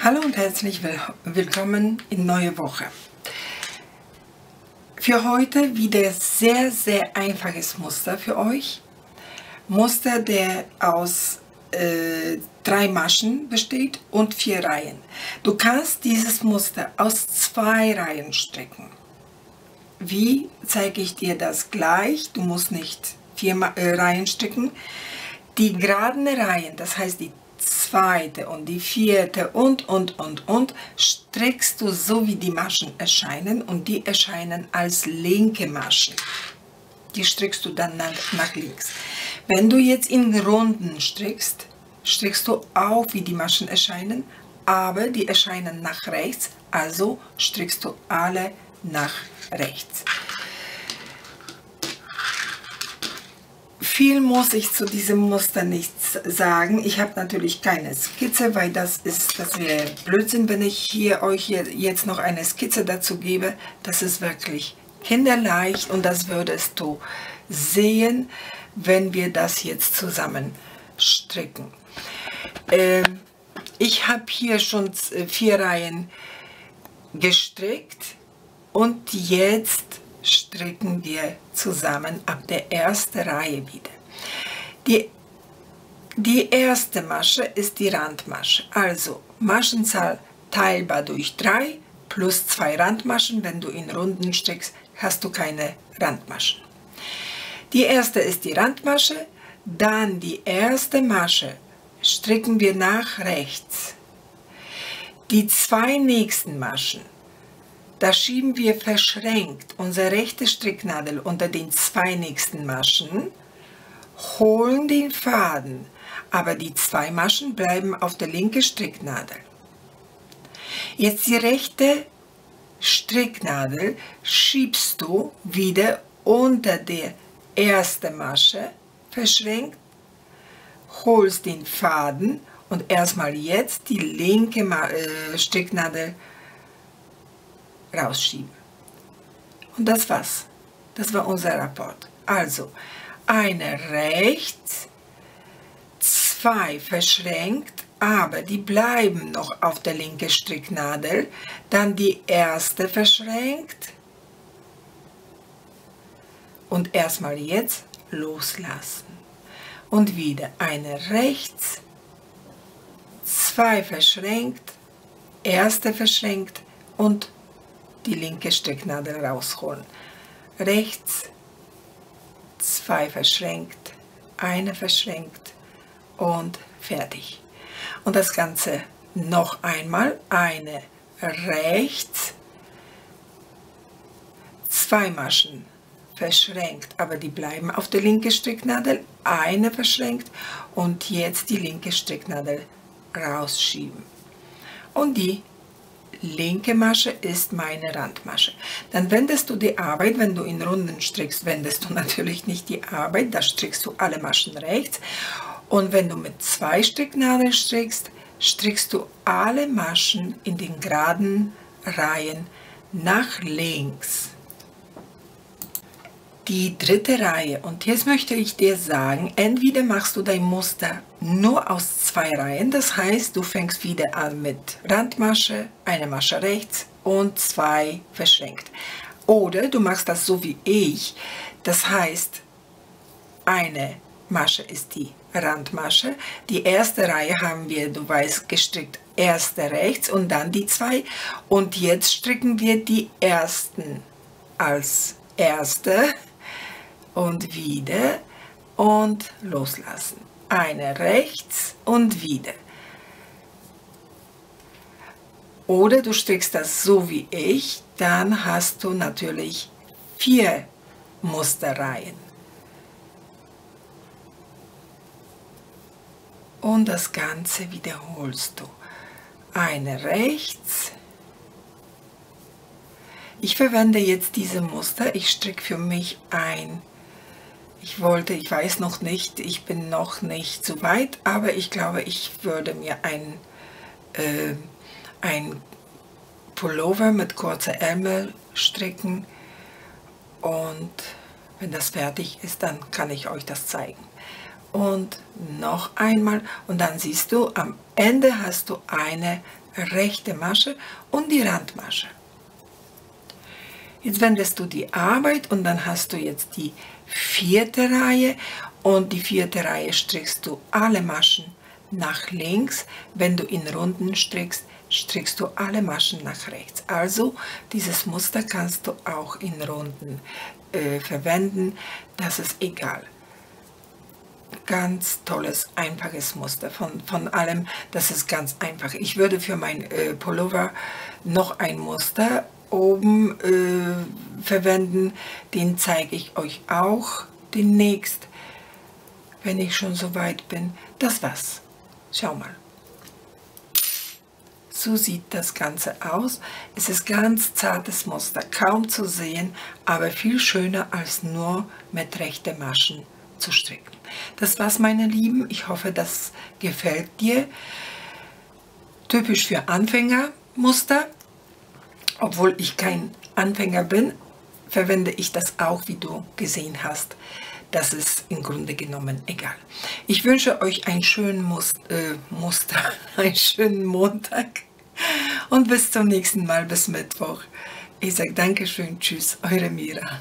Hallo und herzlich willkommen in neue Woche. Für heute wieder sehr, sehr einfaches Muster für euch. Muster, der aus äh, drei Maschen besteht und vier Reihen. Du kannst dieses Muster aus zwei Reihen stricken. Wie zeige ich dir das gleich? Du musst nicht vier äh, Reihen stricken. Die geraden Reihen, das heißt die zweite und die vierte und, und, und, und, strickst du so, wie die Maschen erscheinen und die erscheinen als linke Maschen. Die strickst du dann nach, nach links. Wenn du jetzt in Runden strickst, strickst du auch, wie die Maschen erscheinen, aber die erscheinen nach rechts, also strickst du alle nach rechts. Viel muss ich zu diesem Muster nichts sagen. Ich habe natürlich keine Skizze, weil das ist, das wäre Blödsinn, wenn ich hier euch jetzt noch eine Skizze dazu gebe. Das ist wirklich kinderleicht und das würdest du sehen, wenn wir das jetzt zusammen stricken. Ähm, ich habe hier schon vier Reihen gestrickt und jetzt stricken wir zusammen ab der ersten Reihe wieder. Die, die erste Masche ist die Randmasche, also Maschenzahl teilbar durch 3 plus zwei Randmaschen. Wenn du in Runden strickst, hast du keine Randmaschen. Die erste ist die Randmasche, dann die erste Masche stricken wir nach rechts. Die zwei nächsten Maschen da schieben wir verschränkt unsere rechte Stricknadel unter den zwei nächsten Maschen, holen den Faden, aber die zwei Maschen bleiben auf der linken Stricknadel. Jetzt die rechte Stricknadel schiebst du wieder unter der erste Masche, verschränkt, holst den Faden und erstmal jetzt die linke äh, Stricknadel rausschieben. Und das war's. Das war unser Rapport. Also, eine rechts, zwei verschränkt, aber die bleiben noch auf der linken Stricknadel. Dann die erste verschränkt. Und erstmal jetzt loslassen. Und wieder eine rechts, zwei verschränkt, erste verschränkt und die linke Stricknadel rausholen. Rechts zwei verschränkt, eine verschränkt und fertig. Und das Ganze noch einmal, eine rechts, zwei Maschen verschränkt, aber die bleiben auf der linken Stricknadel, eine verschränkt und jetzt die linke Stricknadel rausschieben. Und die linke Masche ist meine Randmasche. Dann wendest du die Arbeit, wenn du in Runden strickst, wendest du natürlich nicht die Arbeit, da strickst du alle Maschen rechts. Und wenn du mit zwei Stricknadeln strickst, strickst du alle Maschen in den geraden Reihen nach links die dritte Reihe. Und jetzt möchte ich dir sagen, entweder machst du dein Muster nur aus zwei Reihen, das heißt, du fängst wieder an mit Randmasche, eine Masche rechts und zwei verschränkt. Oder du machst das so wie ich, das heißt, eine Masche ist die Randmasche. Die erste Reihe haben wir, du weißt, gestrickt erste rechts und dann die zwei. Und jetzt stricken wir die ersten als erste und wieder und loslassen. Eine rechts und wieder. Oder du strickst das so wie ich, dann hast du natürlich vier Musterreihen. Und das Ganze wiederholst du. Eine rechts. Ich verwende jetzt diese Muster. Ich stricke für mich ein ich wollte, ich weiß noch nicht, ich bin noch nicht so weit, aber ich glaube, ich würde mir ein, äh, ein Pullover mit kurzer Ärmel stricken und wenn das fertig ist, dann kann ich euch das zeigen. Und noch einmal und dann siehst du, am Ende hast du eine rechte Masche und die Randmasche. Jetzt wendest du die Arbeit und dann hast du jetzt die vierte Reihe und die vierte Reihe strickst du alle Maschen nach links. Wenn du in Runden strickst, strickst du alle Maschen nach rechts. Also dieses Muster kannst du auch in Runden äh, verwenden, das ist egal. Ganz tolles, einfaches Muster. Von, von allem, das ist ganz einfach. Ich würde für mein äh, Pullover noch ein Muster oben äh, verwenden. Den zeige ich euch auch demnächst, wenn ich schon so weit bin. Das war's. Schau mal. So sieht das Ganze aus. Es ist ganz zartes Muster, kaum zu sehen, aber viel schöner als nur mit rechten Maschen zu stricken. Das war's, meine Lieben. Ich hoffe, das gefällt dir. Typisch für Anfänger Muster. Obwohl ich kein Anfänger bin, verwende ich das auch, wie du gesehen hast. Das ist im Grunde genommen egal. Ich wünsche euch einen schönen Muster, äh, Muster einen schönen Montag. Und bis zum nächsten Mal, bis Mittwoch. Ich sage Dankeschön, Tschüss, eure Mira.